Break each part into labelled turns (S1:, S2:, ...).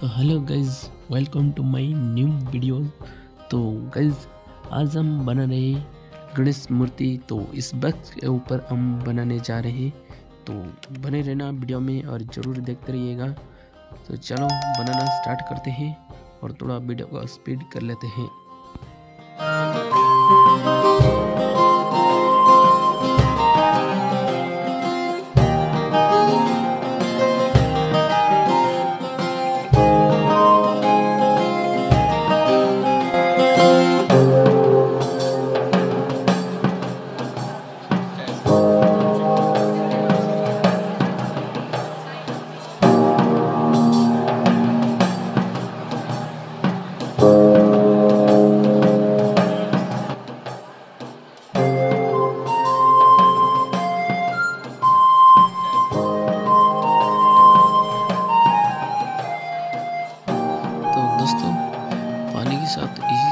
S1: तो hello guys welcome to my new video तो guys आज हम बना रहे गणेश मूर्ति। तो इस वक्त के ऊपर हम बनाने जा रहे हैं। तो बने रहना वीडियो में और ज़रूर देखते रहिएगा। तो चलो बनाना स्टार्ट करते हैं और थोड़ा वीडियो का स्पीड कर लेते हैं।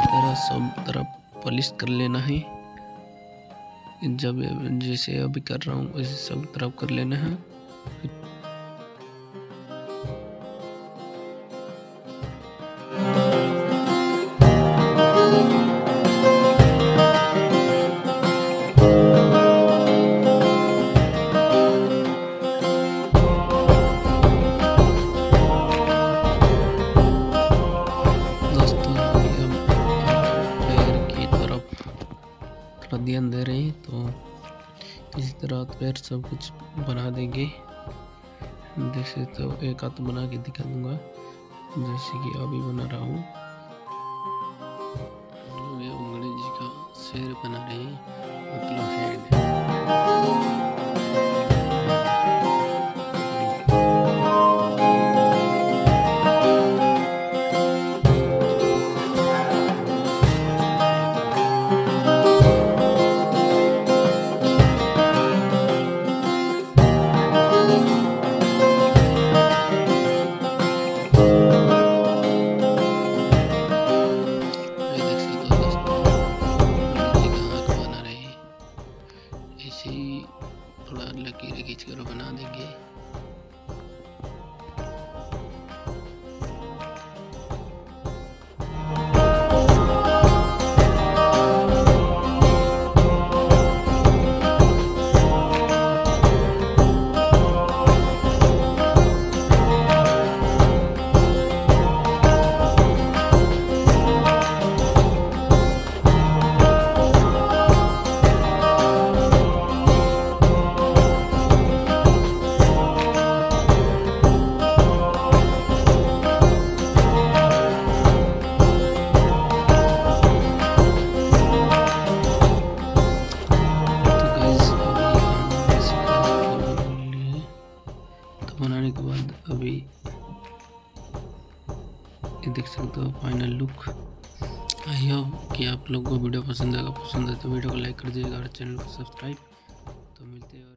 S1: तरह सब तरफ़ पॉलिश कर लेना है। जब जैसे अभी कर रहा हूँ, वैसे सब तरफ़ कर लेना है। थोड़ा ध्यान दे रहे हैं तो इसी तरह पैर सब कुछ बना देंगे। जैसे तो एक हाथ बना के दिखा दूँगा, जैसे कि अभी बना रहा हूँ। गणेश जी का शेर बना रहे हैं मतलब हेड थोड़ा लकीरें खींच कर बना देंगे। बनाने के बाद अभी ये देख सकते हो फाइनल लुक आई होप कि आप लोग को वीडियो पसंद आएगा पसंद है तो वीडियो को लाइक कर दीजिएगा और चैनल को सब्सक्राइब। तो मिलते हैं और